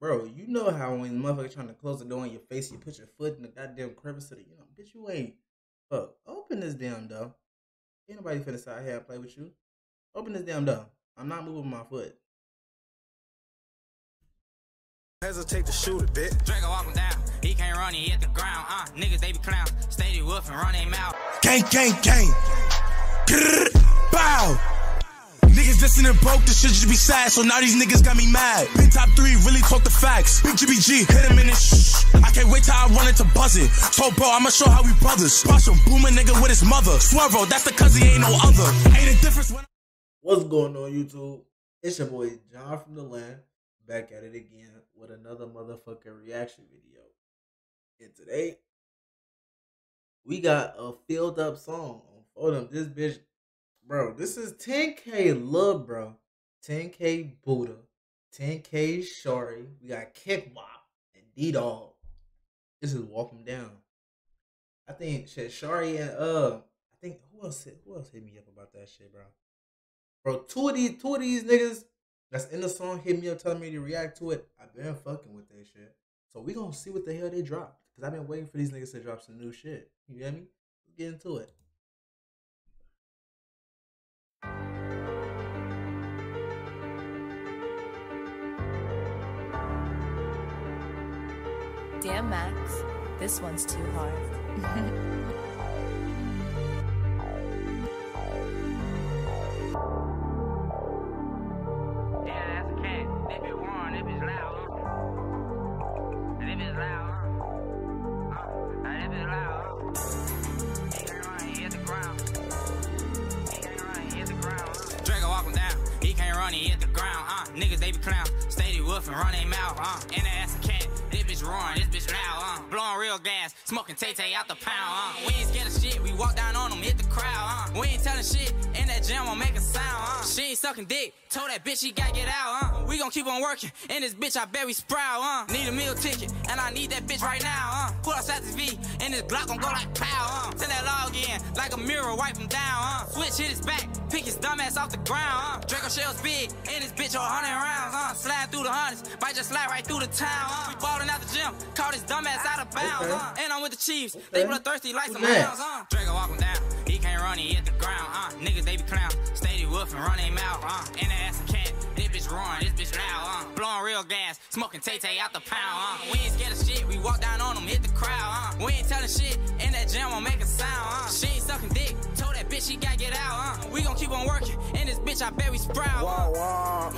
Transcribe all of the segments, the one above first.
Bro, you know how when motherfucker trying to close the door in your face, you put your foot in the goddamn crevice of the, you know, bitch, you ain't. Fuck, open this damn door. Ain't nobody finna sit here and play with you. Open this damn door. I'm not moving my foot. Hesitate to shoot a bit. Draco walk him down. He can't run, he hit the ground. Uh, niggas, they be clown. Steady wolf and run him out. Gang, gang, gang. Grrr, bow. Niggas listening broke, this shit should be sad, so now these niggas got me mad. Been top three, really talk the facts. Big GBG, hit him in his shh. I can't wait till I run into buzzing. So, bro, I'ma show how we brothers. Watch him boom a nigga with his mother. Swervo, that's the cuz he ain't no other. Ain't a difference when What's going on, YouTube? It's your boy John from the land, back at it again with another motherfucking reaction video. And today, we got a filled up song on Photo. This bitch, bro, this is 10K Lil Bro. 10K Booda, 10K Shari. We got Kickwop and DDawg. This is Walk 'em Down. I think shit, Shari and uh, I think who else hit, who else hit me up about that shit, bro? Bro, two of these two of these niggas that's in the song hit me up telling me to react to it. I've been fucking with that shit. So we gonna see what the hell they drop. Cause I've been waiting for these niggas to drop some new shit. You get me? Let's get into it. Walk him down. He can't run, he hit the ground. Uh, niggas, they be clown. Steady wolf and run their mouth. Uh, and that ass a cat. Roaring, this bitch loud. Uh, blowing real gas. Smoking Tay Tay out the pound. Uh, we ain't scared of shit. We walk down on them, hit the crowd. Uh, we ain't telling shit. In that jam, won't make a sound. She ain't sucking dick. Told that bitch she gotta get out. We gon' keep on working. And this bitch, I bet we sprout. Need a meal ticket. And I need that bitch right now. Uh, pull outside this V. And this Glock gon' go like pow. Uh, send that log in. Like a mirror, wipe him down. Uh, switch hit his back. Pick his dumb ass off the ground. Uh, Draco shells big. And this bitch a hundred rounds. Uh, slide through the hundreds. Might just slide right through the town. We ballin' out the gym. Caught his dumb ass out of bounds. Okay. Uh, and I'm with the Chiefs. They Okay. bloodthirsty like some hounds. Uh, Draco walk him down. He can't run, he hit the ground. Uh, niggas, they be clown. Steady wolf and run their mouth. Uh, and ass a cat. This bitch roaring, this bitch loud. Uh, blowing real gas. Smoking Tay Tay out the pound. Uh, we ain't scared of shit. We walk down on them, hit the crowd. Uh, we ain't telling shit. In that jam, won't make a sound. Uh, she ain't sucking dick. Told that bitch she gotta get out. Uh, we gon' keep on working. And this bitch, I bet we sprout. Wow, wow.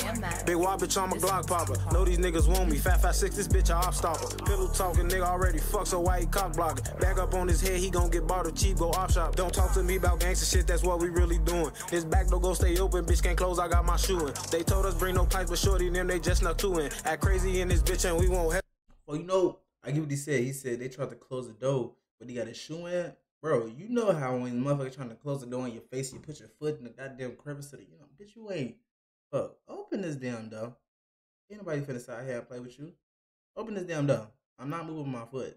Big wop bitch, I'm a Glock popper. Know these niggas want me. Fat fat six, this bitch a op stopper. Pillow talking, nigga already fucked, so why he cock blocking? Back up on his head, he gon' get bottled cheap, go op shop. Don't talk to me about gangster shit, that's what we really doing. This back door go stay open, bitch can't close, I got my shoe in. They told us bring no pipes, but shorty them, they just snuck two in. Act crazy in this bitch and we won't have. Well, you know, I get what he said. He said they tried to close the door, but he got his shoe in. Bro, you know how when motherfucker trying to close the door in your face, you put your foot in the goddamn crevice of the, you know, bitch, you ain't. Fuck, open this damn door. Ain't nobody finna sit here and play with you. Open this damn door. I'm not moving my foot.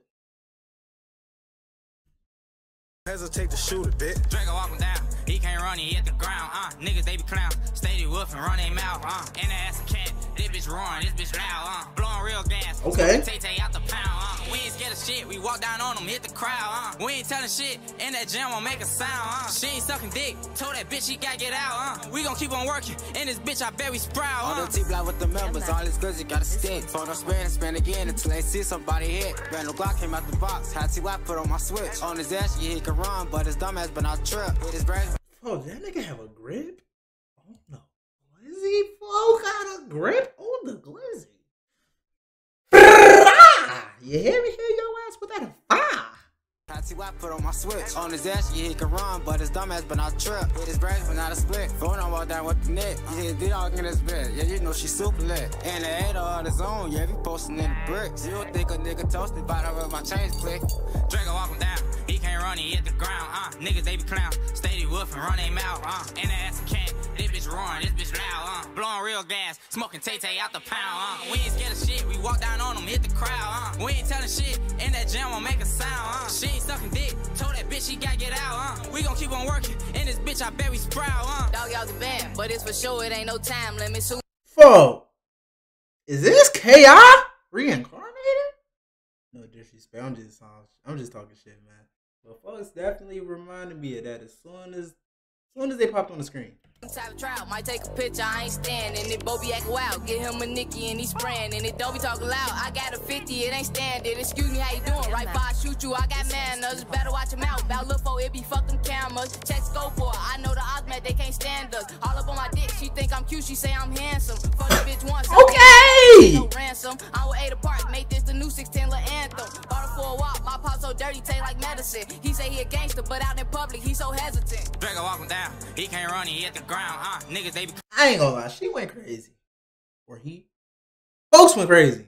Hesitate to shoot a bit. Draco walk him down. He can't run, he hit the ground. Uh, niggas, they be clown. Steady wolf and run their mouth. Uh, and that ass a cat. This bitch roaring, this bitch loud. Uh, blowing real gas. Okay. Tay Tay out the pound. We ain't scared of shit. We walk down on them, hit the crowd. Uh, we ain't telling shit. In that jam, won't make a sound. Uh, she ain't sucking dick. Told that bitch she gotta get out. Uh, we gon' keep on working. And this bitch, I bet we sprout. On Uh, the T-block with the members, all this goods you gotta stick. Phone on spin and spin again until they see somebody hit. Brand new Glock came out the box, had T-Wap put on my switch. On his ass, yeah, he can run, but his dumb ass but not trip. With his brains, Oh, that nigga have a grip? Oh no. Glizzy Flo got a grip on the glizzy. You hear me? Hear your ass with that fire. had T-Wap put on my switch. On his ass, yeah, he can run, but his dumb ass but not trip. With his brains but not a split. Phone on walk down with the net. Yeah, DDawg in his bed. Yeah, you know she super lit. And the head on his own, yeah, we posting in the bricks. You don't think a nigga toasted by the way my chains click. Draco walk him down. He can't run, he hit the ground. Uh, niggas, they be clown. Steady wolf and run their mouth. Uh, and that ass a cat. This bitch roaring, this bitch loud. Uh, blowing real gas. Smoking Tay Tay out the pound. Uh, we ain't scared of shit. We walk down on them, hit the crowd. Uh, we ain't telling shit. In that jam, won't make a sound. Uh, she ain't sucking dick. Told that bitch she gotta get out. Uh, we gon' keep on working. And this bitch, I bet we sprout. Uh, Dog out the band, but it's for sure it ain't no time limit. Soon Fuck. Is this KI? reincarnated? No disrespect. I'm just I'm just talking shit, man. But folks definitely reminded me of that as soon as, as soon as they popped on the screen. Of trout, might take a picture, I ain't standing. It Bobby act wild, get him a Nicky and he spraying. And it don't be talking loud, I got a 50, it ain't standing. Excuse me, how you doing? Right by I shoot you, I got manners. Better watch him out, about look for it be fucking cameras. Check scope for it, I know the Osmat, they can't stand us. All up on my dick, she think I'm cute, she say I'm handsome. Fuck the bitch once, Okay. no ransom. I will aid apart, make this the new 16 anthem. Bought it for a walk, my pop so dirty, taste like medicine. He say he a gangster, but out in public, he so hesitant. Draco walk him down. He can't run, he hit the ground. Uh, niggas, they be I ain't gonna lie, she went crazy. Or he. Folks went crazy.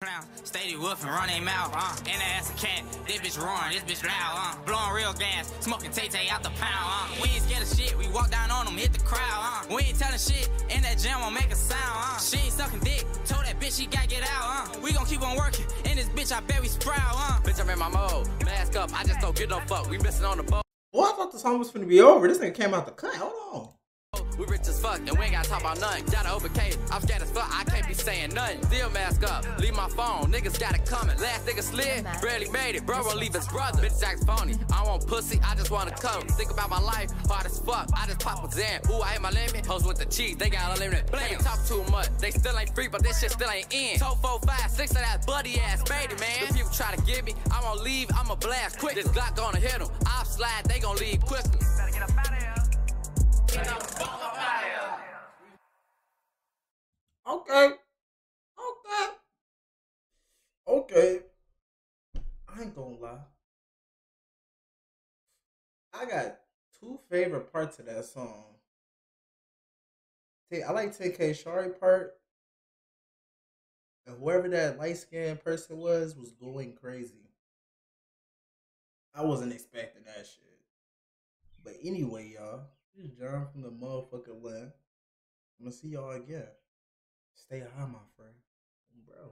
clown. Steady woofing, run their mouth. Uh, and the ass a cat. This bitch roaring, this bitch loud. Uh, blowing real gas. Smoking Tay Tay out the pound. Uh, we ain't scared of shit. We walk down on them, hit the crowd. Uh, we ain't telling shit. In that jam, won't make a sound. Uh, she ain't sucking dick. Told bitch she gotta get out. Uh, we gon' keep on working. In this bitch, I bet we sprout. Uh, Bitch, I'm in my mode. Mask up, I just don't get no fuck. We missing on the boat. Boy, I thought the song was finna be over. This nigga came out the cut. Hold on. We rich as fuck, and we ain't gotta talk about nothing. Gotta open case. I'm scared as fuck, I can't be saying nothing. Still mask up, leave my phone. Niggas got it coming. Last nigga slid, barely made it. Bro, won't leave his brother. Bitch, acts phony. I want pussy, I just wanna come. Think about my life, hard as fuck. I just pop a Zan. Ooh, I hit my limit. Hoes with the cheese, they got unlimited. Blame. Talk too much, they still ain't free, but this shit still ain't in. Toe four, five, six of that buddy ass baby, man. If people try to get me, I won't leave, I'ma blast quick. This Glock gonna hit them. I'll slide, they gon' leave quickly. I got two favorite parts of that song. I like TK Shari part. And whoever that light skinned person was was going crazy. I wasn't expecting that shit. But anyway, y'all, this is John from the motherfucking land. I'm gonna see y'all again. Stay high, my friend. Bro.